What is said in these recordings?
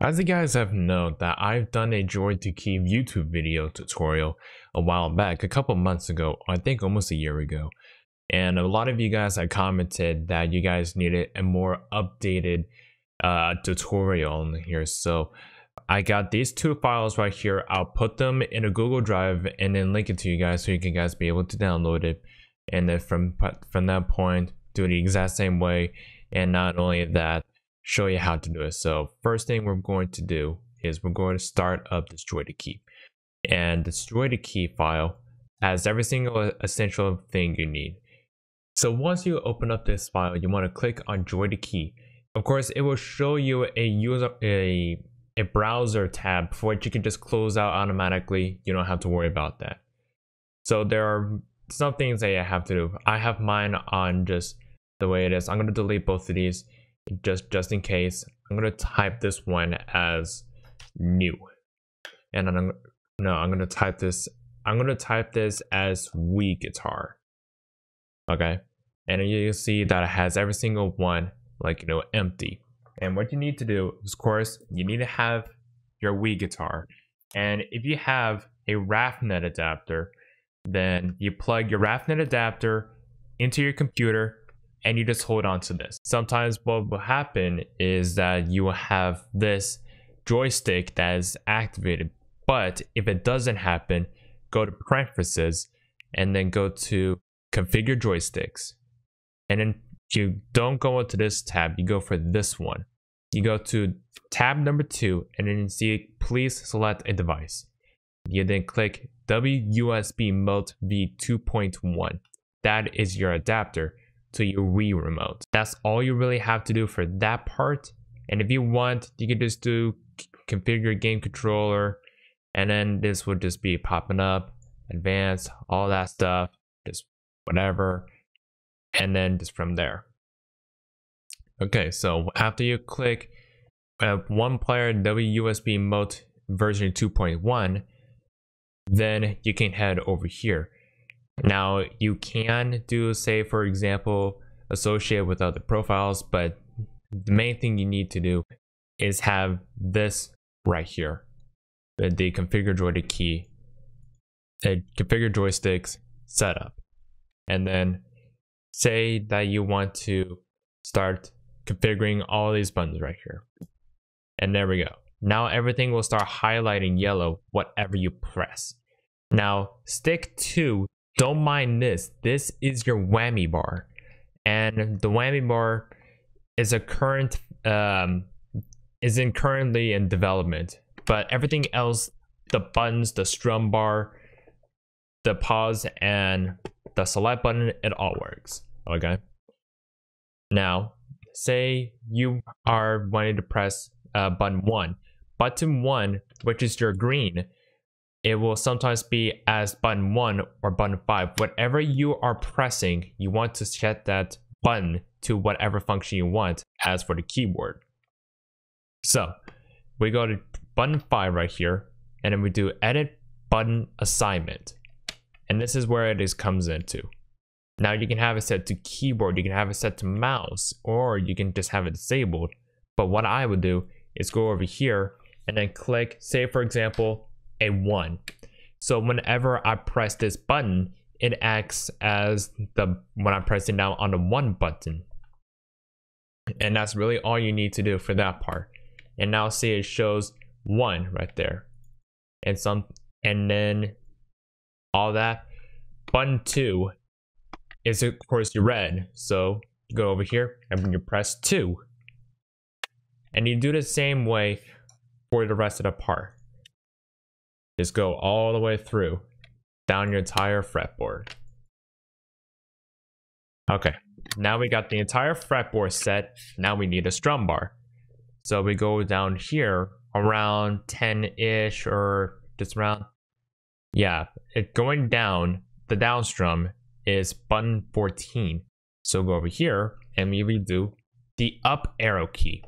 As you guys have known that I've done a JoyToKey YouTube video tutorial a while back, a couple months ago, I think almost a year ago. And a lot of you guys have commented that you guys needed a more updated uh, tutorial here. So I got these two files right here. I'll put them in a Google Drive and then link it to you guys so you can guys be able to download it. And then from, from that point, do it the exact same way. And not only that, show you how to do it. So first thing we're going to do is we're going to start up JoyToKey. And JoyToKey file has every single essential thing you need. So once you open up this file, you want to click on JoyToKey. Of course, it will show you a user a a browser tab for which you can just close out automatically. You don't have to worry about that. So there are some things that I have to do. I have mine on just the way it is. I'm going to delete both of these just just in case i'm going to type this one as new. And i'm no i'm going to type this i'm going to type this as Wii guitar. Okay? And you see that it has every single one like you know empty. And what you need to do is, of course you need to have your Wii guitar. And if you have a raphnet adapter then you plug your raphnet adapter into your computer and you just hold on to this. Sometimes what will happen is that you will have this joystick that is activated, but if it doesn't happen, go to preferences and then go to configure joysticks. And then you don't go into this tab, you go for this one. You go to tab number two and then you see please select a device. You then click WUSB Mode V2.1. That is your adapter to your Wii remote. That's all you really have to do for that part. And if you want, you can just do configure game controller and then this would just be popping up, advanced, all that stuff, just whatever. And then just from there. Okay, so after you click uh, one player WUSB mode version 2.1, then you can head over here. Now you can do say for example associate with other profiles, but the main thing you need to do is have this right here, the, configure joystick key, the configure joysticks setup, and then say that you want to start configuring all these buttons right here. And there we go. Now everything will start highlighting yellow whatever you press. Now stick to don't mind this. This is your whammy bar. And the whammy bar is a current um is in currently in development. But everything else, the buttons, the strum bar, the pause, and the select button, it all works. Okay. Now, say you are wanting to press uh, button one. Button one, which is your green, it will sometimes be as button 1 or button 5. Whatever you are pressing, you want to set that button to whatever function you want as for the keyboard. So we go to button 5 right here and then we do edit button assignment. And this is where it is comes into. Now you can have it set to keyboard, you can have it set to mouse, or you can just have it disabled. But what I would do is go over here and then click, say for example, a 1. So whenever I press this button, it acts as the when I'm pressing down on the 1 button. And that's really all you need to do for that part. And now see it shows 1 right there. And some and then all that. Button 2 is of course red. So you go over here and when you press 2. And you do the same way for the rest of the part. Just go all the way through, down your entire fretboard. Okay, now we got the entire fretboard set. Now we need a strum bar. So we go down here around 10-ish or just around. Yeah, it going down, the down strum is button 14. So go over here and we redo the up arrow key.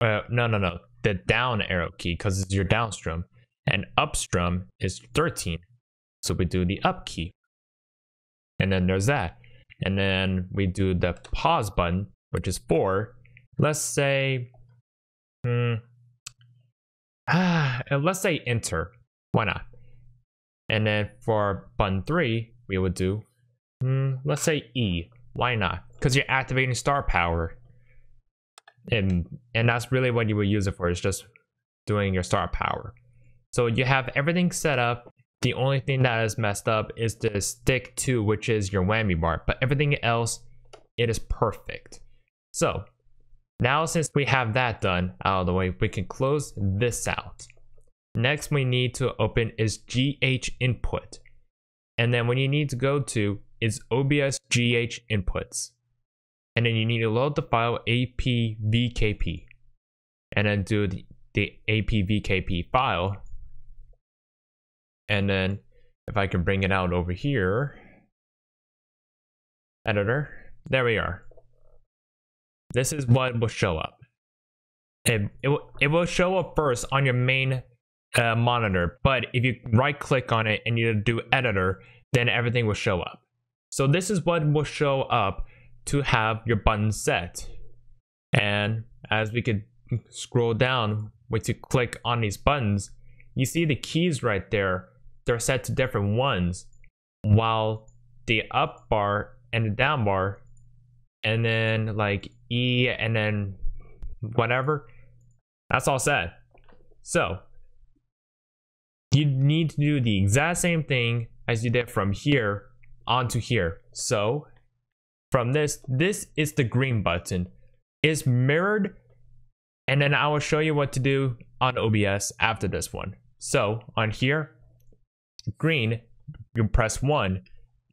Uh, no, no, no, the down arrow key because it's your down strum and upstrum is 13. So we do the up key. And then there's that. And then we do the pause button, which is 4. Let's say, hmm, ah, let's say enter. Why not? And then for button three, we would do, hmm, let's say E. Why not? Because you're activating star power. And, and that's really what you would use it for, is just doing your star power. So you have everything set up. The only thing that is messed up is the stick 2, which is your whammy bar. But everything else, it is perfect. So now since we have that done out of the way, we can close this out. Next we need to open is GH input. And then when you need to go to is OBS GH inputs. And then you need to load the file APVKP. And then do the, the APVKP file. And then if I can bring it out over here, editor, there we are. This is what will show up. It, it, it will show up first on your main uh, monitor, but if you right click on it and you do editor, then everything will show up. So this is what will show up to have your button set. And as we could scroll down, once you click on these buttons, you see the keys right there. They're set to different ones, while the up bar and the down bar, and then like E and then whatever, that's all set. So you need to do the exact same thing as you did from here onto here. So from this, this is the green button. It's mirrored and then I will show you what to do on OBS after this one. So on here, green, you press one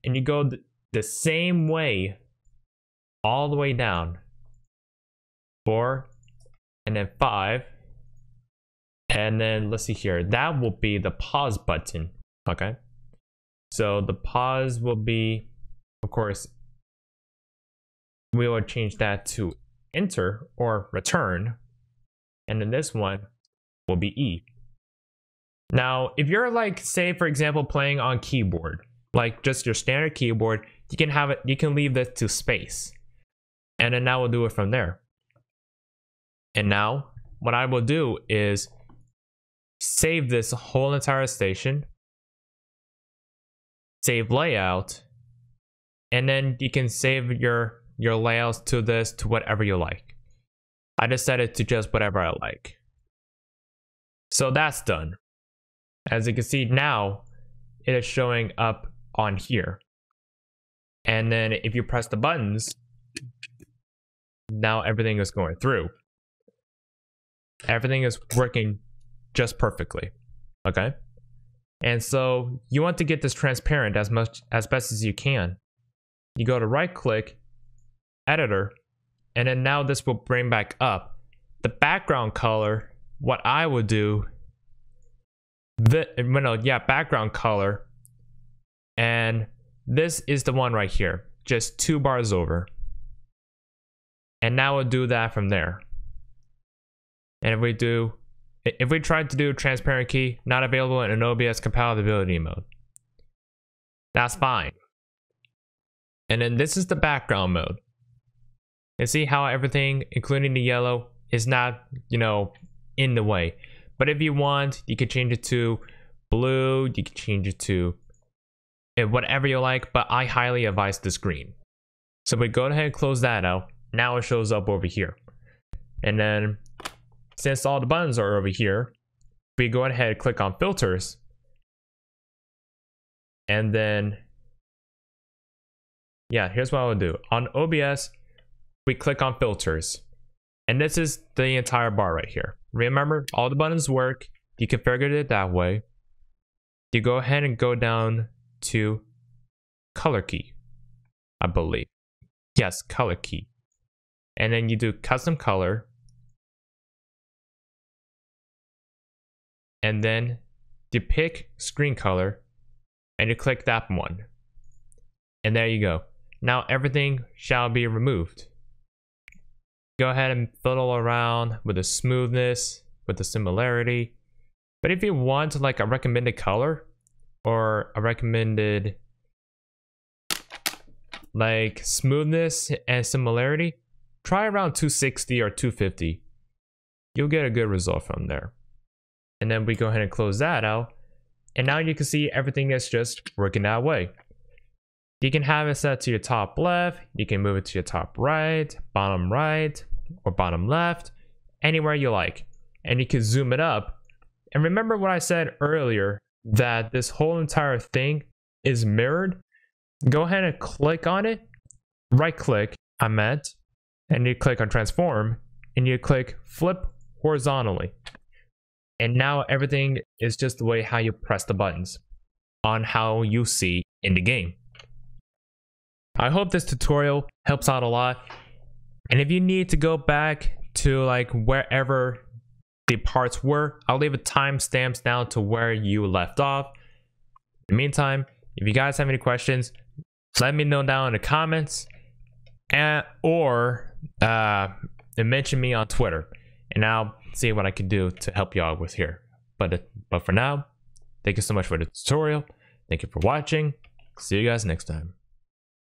and you go the same way all the way down. Four and then five and then let's see here, that will be the pause button, okay? So the pause will be, of course, we will change that to enter or return. And then this one will be E. Now, if you're like, say, for example, playing on keyboard, like just your standard keyboard, you can have it, you can leave this to space. And then now we'll do it from there. And now what I will do is save this whole entire station, save layout, and then you can save your, your layouts to this to whatever you like. I just set it to just whatever I like. So that's done. As you can see now, it is showing up on here. And then if you press the buttons, now everything is going through. Everything is working just perfectly. Okay. And so you want to get this transparent as much as best as you can. You go to right click, editor, and then now this will bring back up the background color. What I would do, the no, yeah, background color, and this is the one right here, just two bars over. And now we'll do that from there. And if we do if we tried to do transparent key, not available in an OBS compatibility mode. That's fine. And then this is the background mode. And see how everything, including the yellow, is not, you know, in the way. But if you want, you can change it to blue, you can change it to eh, whatever you like, but I highly advise this green. So we go ahead and close that out. Now it shows up over here. And then since all the buttons are over here, we go ahead and click on filters. And then, yeah, here's what I will do. On OBS, we click on filters. And this is the entire bar right here. Remember, all the buttons work. You configured it that way. You go ahead and go down to color key, I believe. Yes, color key. And then you do custom color. and then you pick screen color and you click that one. And there you go. Now everything shall be removed. Go ahead and fiddle around with the smoothness, with the similarity. But if you want like a recommended color or a recommended like smoothness and similarity, try around 260 or 250. You'll get a good result from there. and then we go ahead and close that out. And now you can see everything is just working that way. You can have it set to your top left, you can move it to your top right, bottom right, or bottom left, anywhere you like. And you can zoom it up. And remember what I said earlier, that this whole entire thing is mirrored. Go ahead and click on it, right click, I meant, and you click on transform, and you click flip horizontally. And now everything is just the way how you press the buttons on how you see in the game. I hope this tutorial helps out a lot. And if you need to go back to like wherever the parts were, I'll leave a timestamps down to where you left off. In the meantime, if you guys have any questions, let me know down in the comments and or uh, mention me on Twitter and I'll see what I can do to help you out with here. But, but for now, thank you so much for the tutorial. Thank you for watching. See you guys next time.